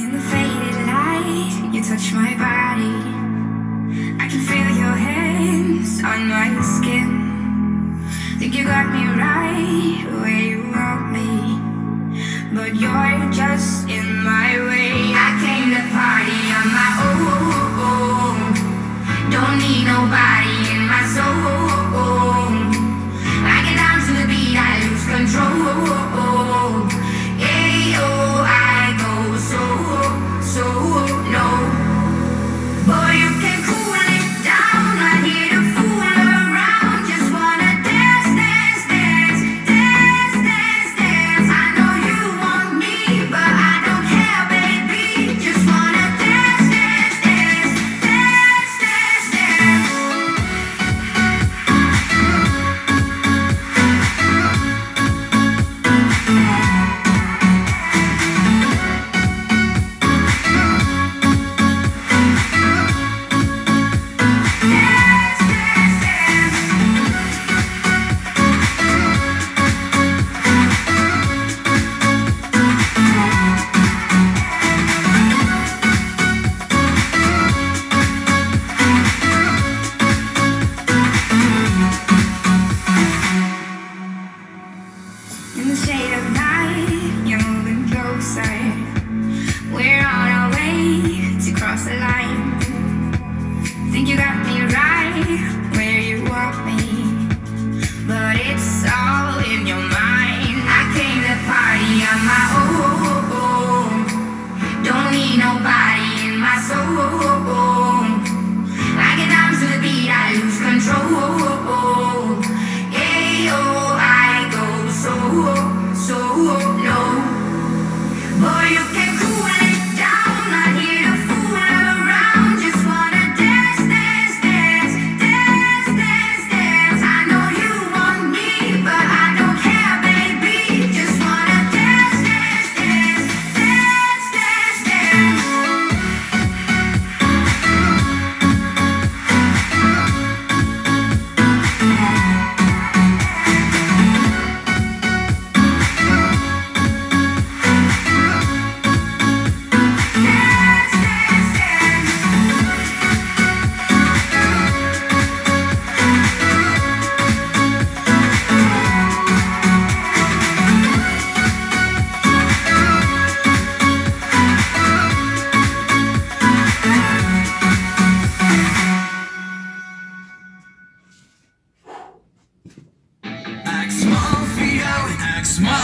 In the faded light, you touch my body. I can feel your hands on my skin. Think you got me right where you want me, but you're just. Smile.